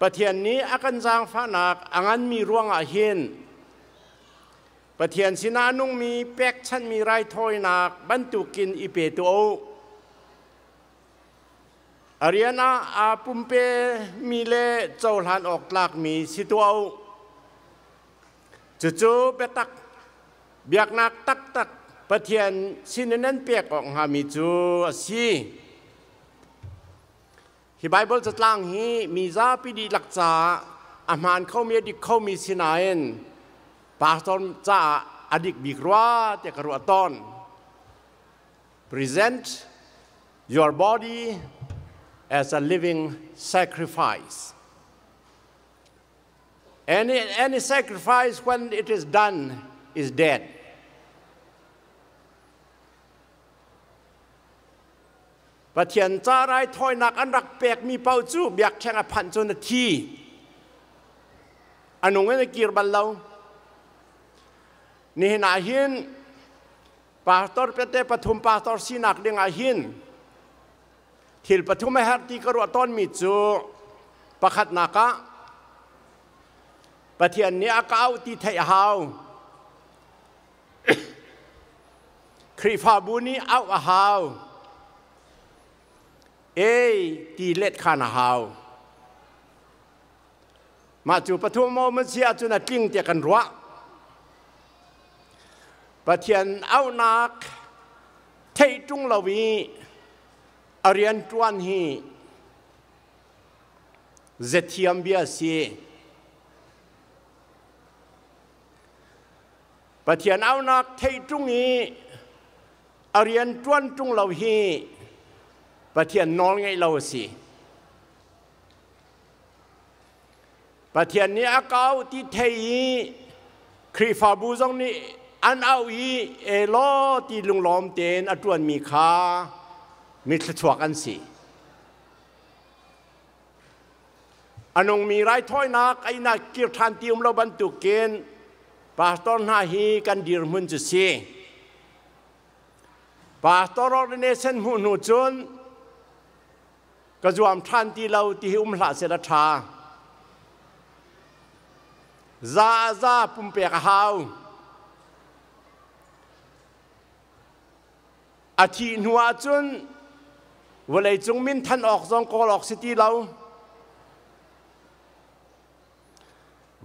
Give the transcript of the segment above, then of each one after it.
ลยกูทันทันตรงตัวกันล้อมกันล้อมไปบทจากเรียนนี้อากันจางฟ้านักอังันมีร่วงอาเห็นประเทศสินานุ่งมีเป็กชันมีไรถอยนักบรรทุกินอีเปตัวอารียนาอาปุมเปมีเลเจ้าหลานออกหลักมีสิตัวจู่ๆเปตักเบียกนักตักตักประเทศสินนั้นเปียกออกหามีจูสี ที่ไบเบิลจะตั้งฮีมีซาปิดีหลักษาอาหารเขามีดิเขามีสินายนปาตอนจะอดิกบิกรัวเตกรัวตอน present your body as a living sacrifice any any sacrifice when it is done is dead ประเทียนจ้าไรถอยนักอันรักเปกมีเป้าจูเบอยกแข่งพันจนทีอันนงเงินกีรบัลเลานี่นาหินปาตอร์เปเตปฐุมปาตอร์สีนักเดงอาหินทิลปฐุมเฮรตีกรัวต้นมิจูประคัดนักะประเทียนนี้อากาศที่ไทยฮาวครีฟาบุนีเอาฮาว เอ้ตีเล็ดขานาฮาวมาจูปฐุมโมมันเสียจุนัดกิ้งเตียกันรัวประเทียนเอานักเทจุงลวีอริยนจวนฮีเจทียมเบียสีประเทียนเอานักเทจุงนี้อริยนจวนจุงลวี ประเทียนนอนไงเราสิประเทียนนี้อากาที่เทียครีฟาบูซงนี้อันเอาอีเอโลที่ลุงล้อมเตนอจวนมีคามีสวกันสิอันงมีไรถ้อยนักไอ้นักกิรทันติมเราบรรทุกเกณฑ์ปาตอนหาฮีกันดีรมุนจะเสีปาตอนเนเซนมุนูจน ก็จวมทันที่เราที่อุ้มหลาเสดชาซาซาปุ่มเปียกหาวอาทิตย์หัวจนวันไหนจงมินทันออกจงกอลอกสิตีเรา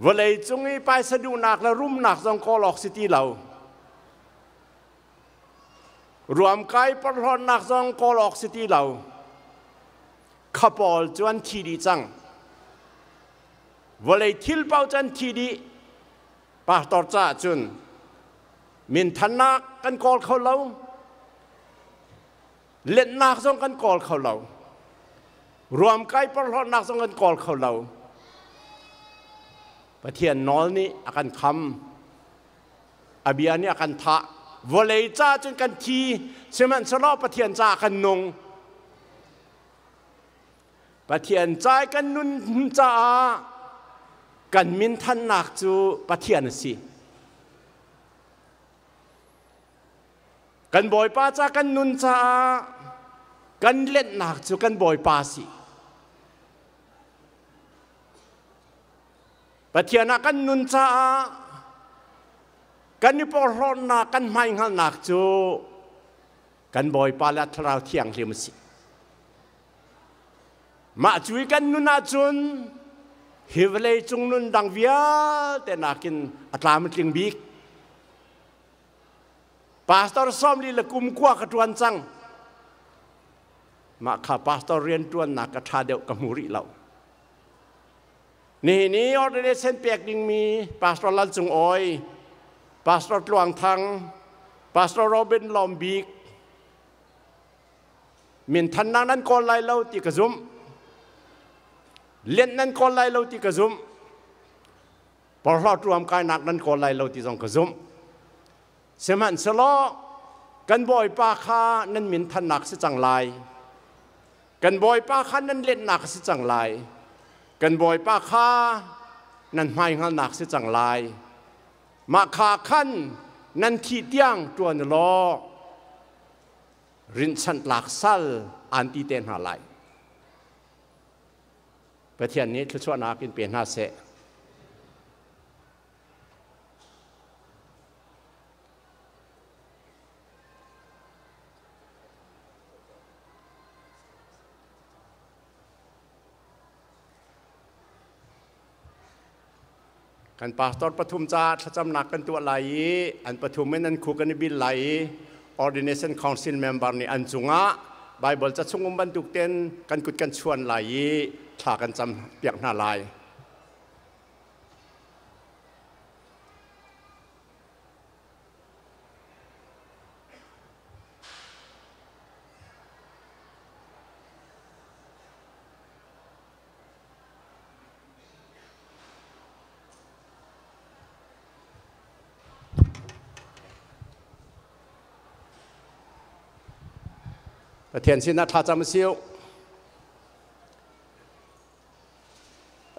วันไหนจงไปสะดุหนักและรุ่มหนักจงกอลอกสิตีเรารวมกายปรอนหนักจงกอลอกสิตีเรา ขบอลจวนทีดีจังวันไหนทิลเป้าจันทีดีปาตอจ้าจุนมินทันนักกันกอลเขาเราเล่นนักส่งกันกอลเขาเรารวมกายปรอนนักส่งกันกอลเขาเราประเทียนนอลนี้อาการคำอาเบียนี่อาการทะวเลยจ้าจนกันทีเชื่อมันสลอประเทียนจ้ากันนง ประเทียนใจกันนุนจ้ากันมินทันหนักจูประเทียนสิกันบ่อยป้าจ้ากันนุนจ้ากันเล่นหนักจูกันบ่อยป้าสิปะเทียนกันนุนจ้ากันนิปรอนนักกันไม่หันหนักจูกันบ่อยป้าละทราวเที่ยงเรียมสิ มาจุวยกันนุนอาจุนฮิวเลยจุงนุนดังเวียแต่นักินอัตรามตสิงบิกพาสตอร์ซอมลีเลกุมกว่ากัะตวนจังมาข้าพาสตอร์เรียนตัวนักกระทาเดียวกมูริเรานี่นี่ออเดเรเซนเปียกดิงมีพาสตอร์ลันจุงออยพาสตอร์หลวงทังพาสตอร์โรเบนลอมบิกมินทันนางนั้นก่อนไล่เราติกระซุ่ม เลียนักนั้นก็ไล่เราที่สองกระซุมเสมันสลอกันบ่อยปาคานั้นมินทันนักสิจังไลกันบ่อยปาคานั้นเล่นหนักสิจังไลกันบ่อยปาคานั้นไม่งันหนักสิจังไลมาคาขั้นนั้นที่เตียงตัวนลอรินชันหลักซัลอันตีเตนหาไล ประเทศนี้ทุกส่วนนักกินเปลี่ยนห้าเสกันปาตอร์ปทุมจาถ้าจำหนักกันตัวไหลอันปทุมไม่นั้นคู่กันบินไหล ordination council member นี่อันจุงะไบเบิลจะชงบันทุกเต้นกันกุดกันชวนไหล ถ้ากันจำเปียกหน้าลายประเทศสิ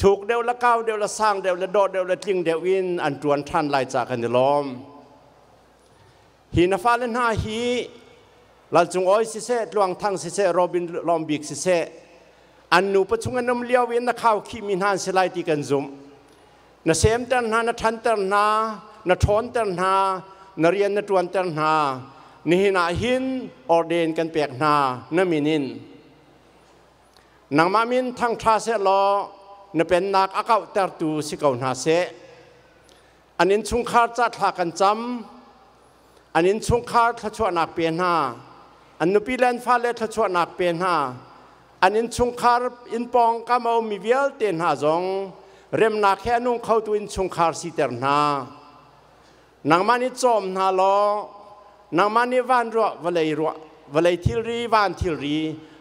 ถากันจำอารามิเวียเตจงอันจะฐานจำนังมานีชิดีนทูมีนาเตียกันซุมนังมาเดวละก้าวเดวละสร้างเดวละโดดเดวละจิงเดวินอันตวนท่านลายจากกันลอมฮีนฟ้าเลนหาฮีลาจงอ้อยสิเสลวงทั้งสิเสโรบินลอมบิกสิเสอันนูปัจจุบันนมเลียวเวนนักข่าวขีมินหันสลายตีกันซุมนเสมตันหานทันตันหานทอนตันหานเรียนนตวนตันหานี่หินาหินออเดนกันเปียกนานมินินนางมามินทั้งทาเสลอ นเป็นนักอากาศตรตูสิกาวนาเสอันนี้ชุงคาร์จัดหากันจำอันนี้ชุงคาร์ทัชวนักเปียนหาอันนุปีเลนฟ้าเลทัชวนักเปียนหาอันนี้ชุงคาร์อินปองกามเอามีเวลเตนหาจงเริ่มนักแค่นุ่งเข้าตัวอินชุงคาร์สิเตอร์นานางมานิจอมนาลอนางมานิวันรัววเลยรัววเลยทิลรีวันทิลรี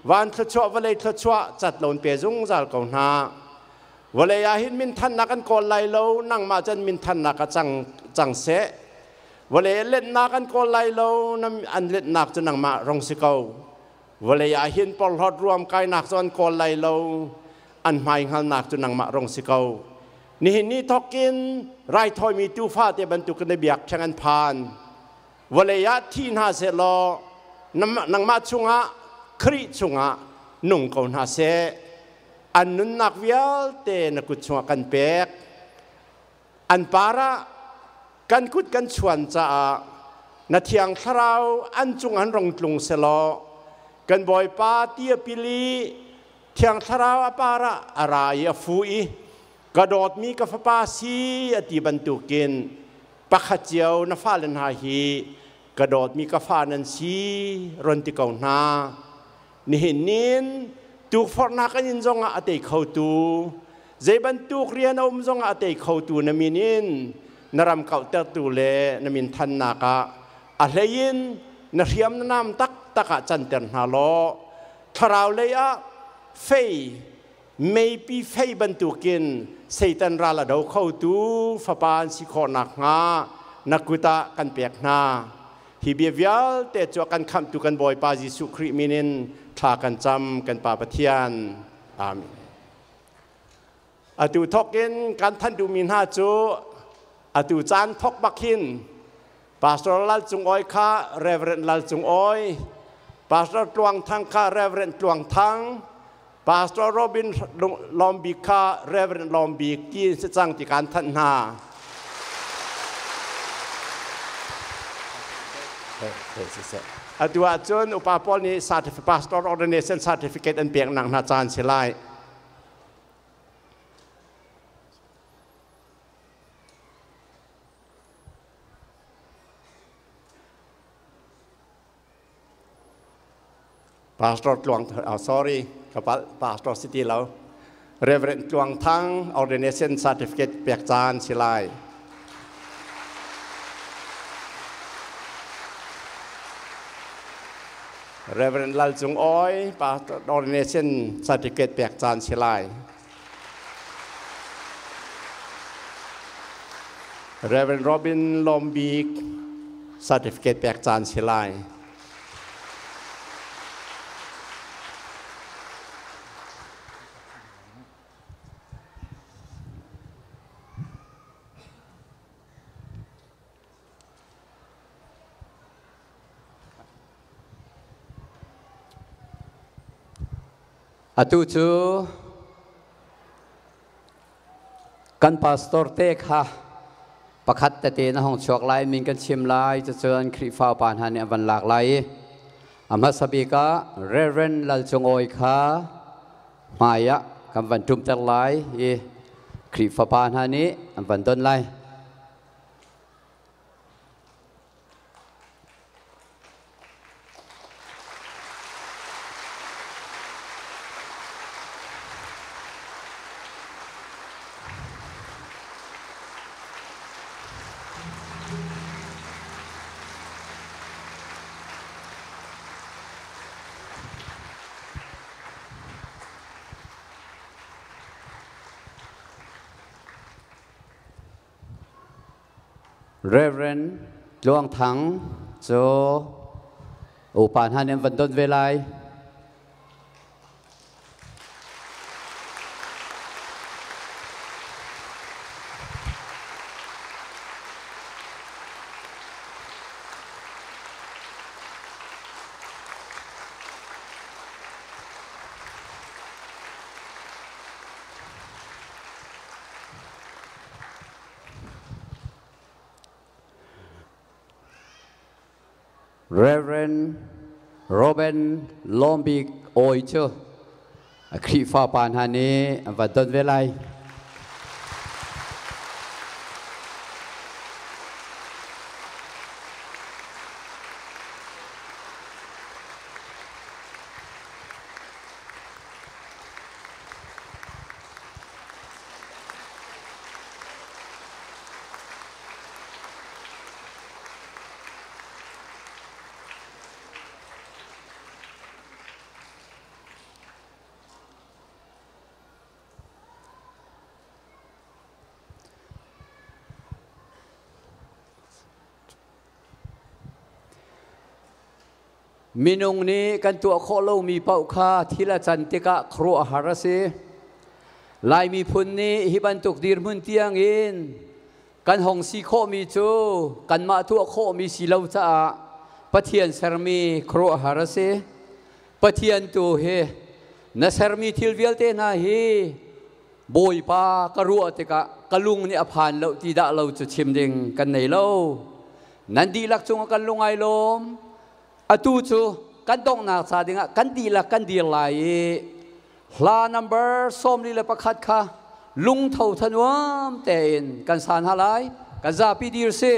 วันทัชววเลยทัชวจัดลนเปียจุงจัลกาวนา วันเลยอาหินมินทันนักันกอลไลโลนั่งมาจนมินทันนักจังจังเสวันเลยเล่นนักันกอลไลโลนั่นอันเล่นนักจะนั่งมารองสิเกาวันเลยอาหินปอลฮอดรวมกายนักจนกอลไลโลอันไม่หันนักจะนั่งมารองสิเกานี่นี่ทอกินไรทอยมีตูฟ้าเตบรรทุกในเบียกช่างอันผ่านวันเลยาที่นาเสลอนังมาชุงะคริชุงะนุ่งเขานาเส อันนุนนักวิลเตนักุดชวกันเปกอันปาระกันกุดกันชวนจ้านาเทียงทราวอันจุงอันรงตุงเสลอกันบอยปาเตียปิลีเทียงทราวอปาระอะไรฟูอีกระโดดมีกาฟปาซีอติบันตุกินปักเจียวนฟ้าเลนหาฮีกระโดดมีกาฟานันซีรนติกาวนานี่เห็นนิน ตุกฟอร์นักยินจงอาเตเขาตูเจบันตุกเรียนอมจงอาเตเขาตูนมินินนรำเก่าเตตูเลนมินทันนากะอะไรยินนเรียมนามตักตักจันเตนฮาโลทราวเลยอะเฟยไม่ปีเฟยบันตุกินเซตันราลาดาวเข้าตูฟปานสิขอนักงานักกุตะกันเปียกนาฮิเบียวิลเตจวกันคำตุกันบอยปาจิสุคริมินิน ทากันจำกันปาปะเทียนอามินอตุทอกินกันท่านดูมินฮาจูอตุจานทอกบักหินปาสตอร์ลัลจุงอ้อยคาเรเวรนลัลจุงอ้อยปาสตอร์ตวงทังคาเรเวรนตวงทังปาสตอร์โรบินลอมบิคาเรเวรนลอมบิกที่สจังติการท่านนาเฮ้ยเฮ้ยเฮ้ อตัวจนอุปาปอนี่ซาร์ติฟิพาสตอร์ออเดเนชั่นซาร์ติฟิเคตอันเปียงนางนาจานเชลัยพาสตอร์หลวงอ๋อ sorry ครับพาสตอร์ซิตี้แล้ว Reverend Tuang Thang, Ordination Certificate Pekcan Silai. Reverend Lal Chung Oi, Pastor Ordination Certificate Pek Chan Silai. Reverend Robin Lombik, Certificate Pek Chan Silai. Atu chu kan pastor te kha pakhat te te na hong chok lai min kan chim lai chu chuan khri fa pan han van lak lai ama sabi ka reverend lal chung oi kha maya kam van tum tak lai e khri fa pan han ni van don lai Reverend Luang Thắng Reverend Robin Lombik Oicho คริฟ้าปานฮานีวัดดนเวไล มินุงนี้กันตัวโคโลมีเป้าคาทิละจันติกะครัวหารเสีลายมีพุนนี้ฮิบันตุกดีรมุนเตียงอินกันหงสีโคมีจูกันมาทั่วโคมีสีเลวจ้าปะเทียนเซรมีครัวหารเสีปะเทียนตัวเฮนเซรมีทิลเวีลเตนาเฮบอยปากรัวติกะกะลุงนี่อภานเลวตีดะเลวจะชิมดิงกันในเลวนันดีลักจงกันลงไอลม อตูจูกันดงนาซาดิงะกันดีละกันดีไหลลานัมเบอร์ส้มลีละประคัดค่ะลุงเท่าทนวมเตนกันสานฮาไลกันซาปีดีรซี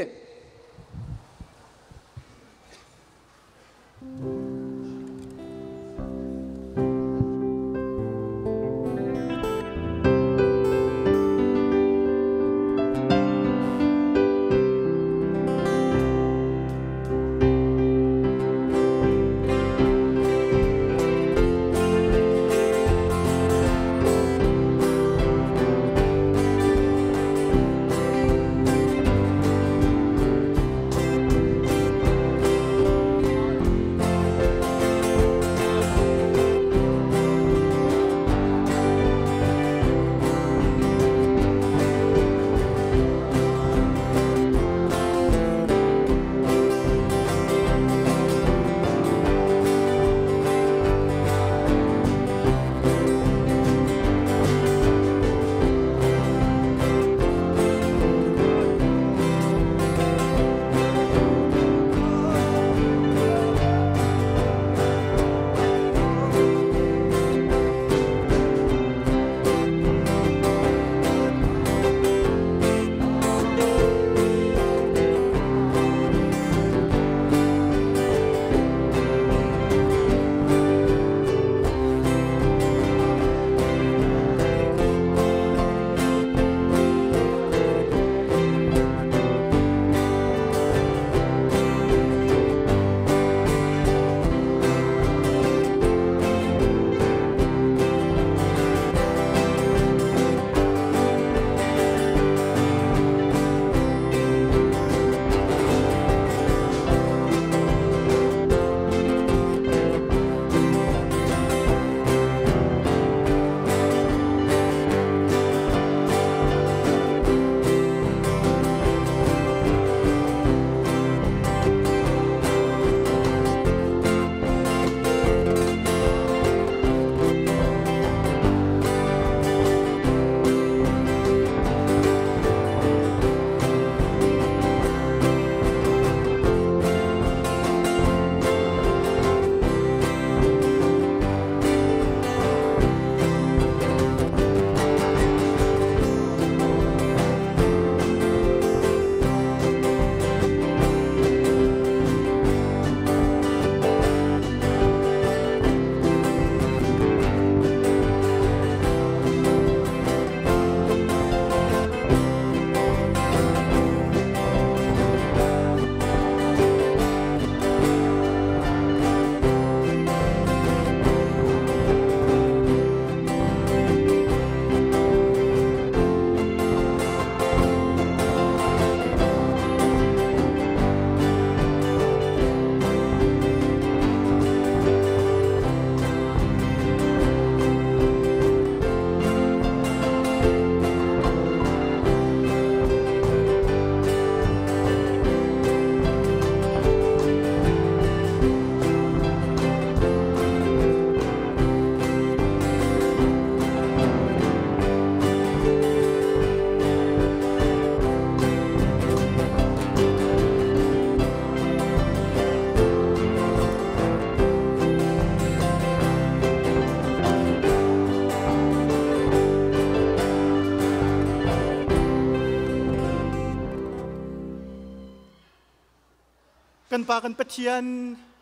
การปะเทียน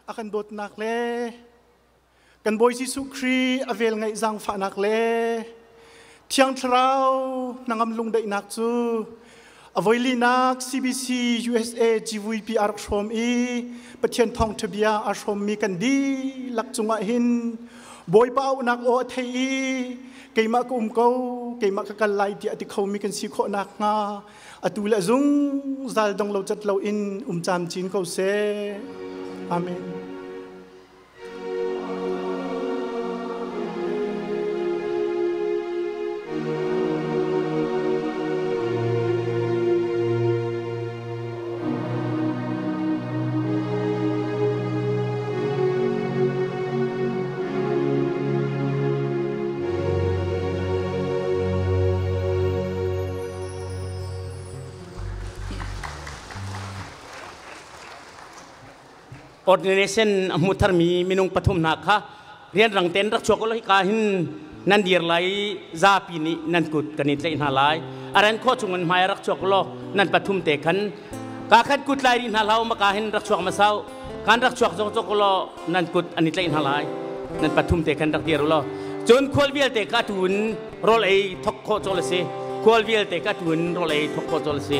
อากันดดนักเลกันบอยซิสุครีอเวลไงจังฝานักเลเที่ยงเช้านางำลุงได้นักจูอวัยลีนัก CBC USA GVP อาร์ชมอีปะเทียนทองทะเบียอาร์ชมมีกันดีลักจุงอหินบอยเป้านักโอเทีเกยมากุมเกาเกยมากันไลที่อติเขามีกันสีโคนักงา อตุละจุงซัลดงเราจั organization mutar mi minung pathum na kha rian rang ten rak chok lo ka hin nan dir lai za pi ni nan kut kanit le na lai aran kho chungan mai rak chok lo nan pathum te khan ka khan kut lai rin halau ma ka hin rak chok ma sau kan rak chok jok chok lo nan kut anit le na lai nan pathum te khan rak dir lo chun khol vial te ka tun rol ei thok kho chol se khol vial te ka tun rol ei thok kho chol se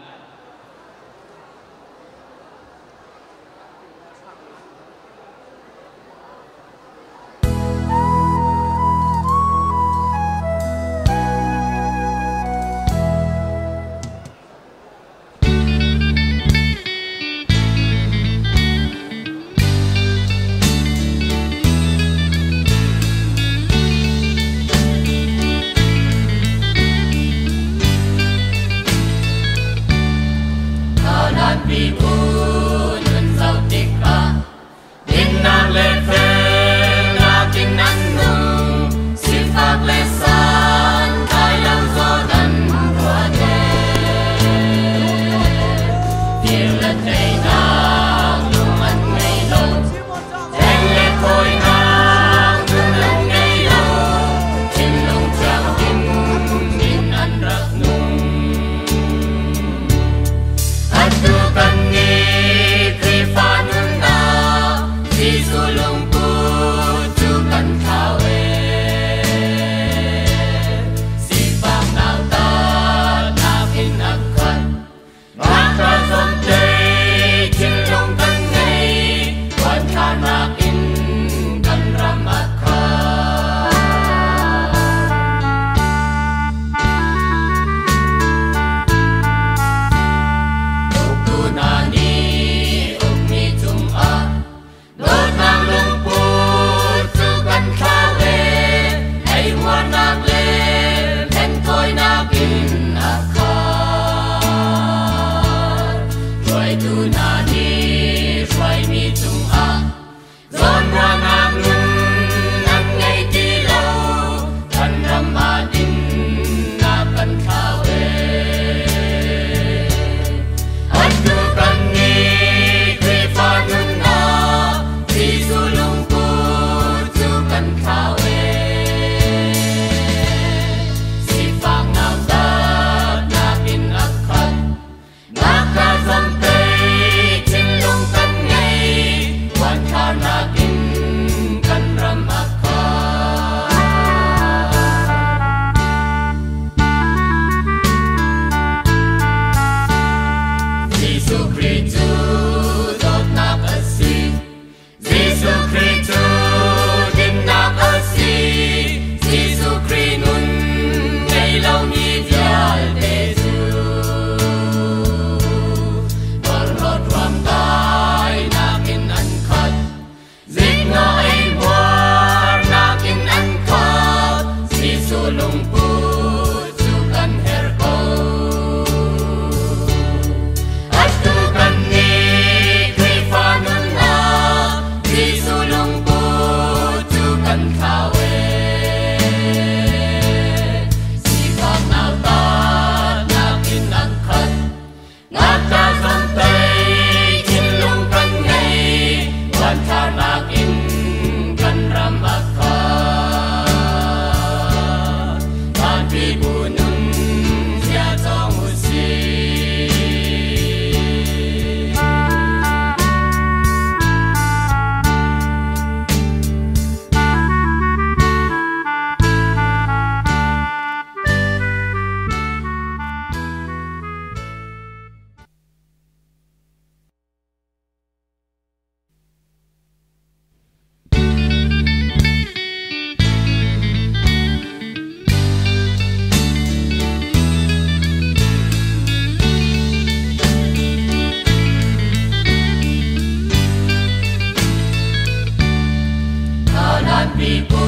mi bu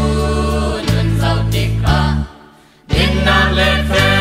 nun zau tik a din nam le fe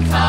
come.